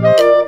Música